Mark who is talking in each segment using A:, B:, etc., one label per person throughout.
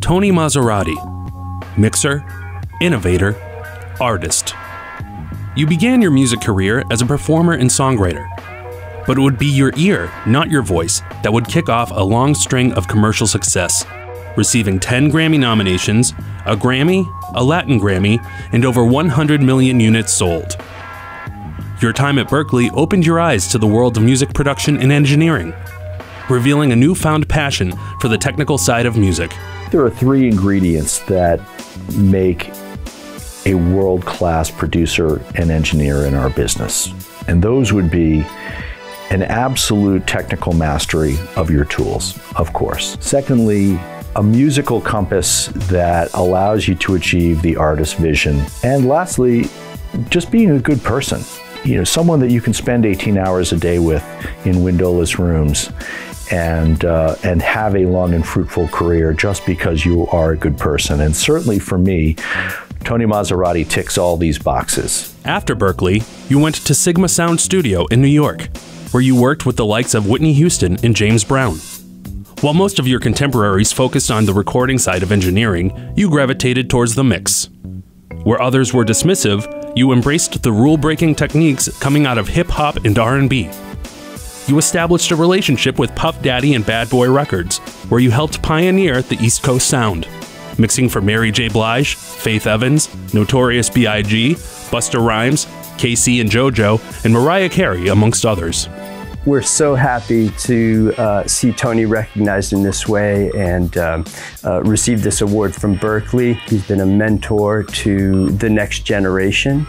A: Tony Maserati, mixer, innovator, artist. You began your music career as a performer and songwriter, but it would be your ear, not your voice, that would kick off a long string of commercial success, receiving 10 Grammy nominations, a Grammy, a Latin Grammy, and over 100 million units sold. Your time at Berklee opened your eyes to the world of music production and engineering, revealing a newfound passion for the technical side of music.
B: There are three ingredients that make a world class producer and engineer in our business, and those would be an absolute technical mastery of your tools, of course. Secondly, a musical compass that allows you to achieve the artist's vision. And lastly, just being a good person. You know, someone that you can spend 18 hours a day with in windowless rooms and uh, and have a long and fruitful career just because you are a good person. And certainly for me, Tony Maserati ticks all these boxes.
A: After Berklee, you went to Sigma Sound Studio in New York, where you worked with the likes of Whitney Houston and James Brown. While most of your contemporaries focused on the recording side of engineering, you gravitated towards the mix. Where others were dismissive, you embraced the rule-breaking techniques coming out of hip hop and R&B. You established a relationship with Puff Daddy and Bad Boy Records, where you helped pioneer the East Coast sound, mixing for Mary J. Blige, Faith Evans, Notorious B.I.G., Busta Rhymes, K-Ci and JoJo, and Mariah Carey, amongst others.
C: We're so happy to uh, see Tony recognized in this way and um, uh, receive this award from Berklee. He's been a mentor to the next generation.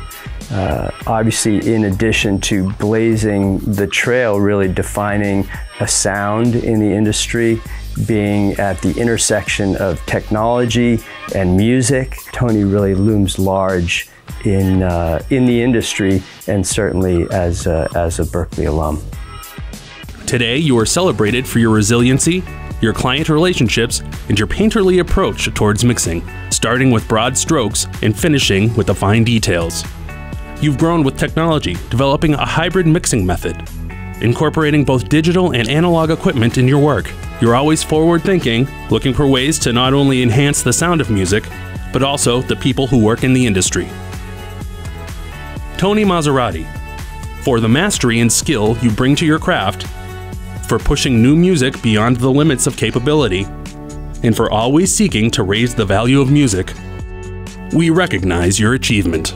C: Uh, obviously, in addition to blazing the trail, really defining a sound in the industry, being at the intersection of technology and music, Tony really looms large in, uh, in the industry and certainly as a, as a Berklee alum.
A: Today, you are celebrated for your resiliency, your client relationships, and your painterly approach towards mixing, starting with broad strokes and finishing with the fine details. You've grown with technology, developing a hybrid mixing method, incorporating both digital and analog equipment in your work. You're always forward thinking, looking for ways to not only enhance the sound of music, but also the people who work in the industry. Tony Maserati, for the mastery and skill you bring to your craft, for pushing new music beyond the limits of capability, and for always seeking to raise the value of music, we recognize your achievement.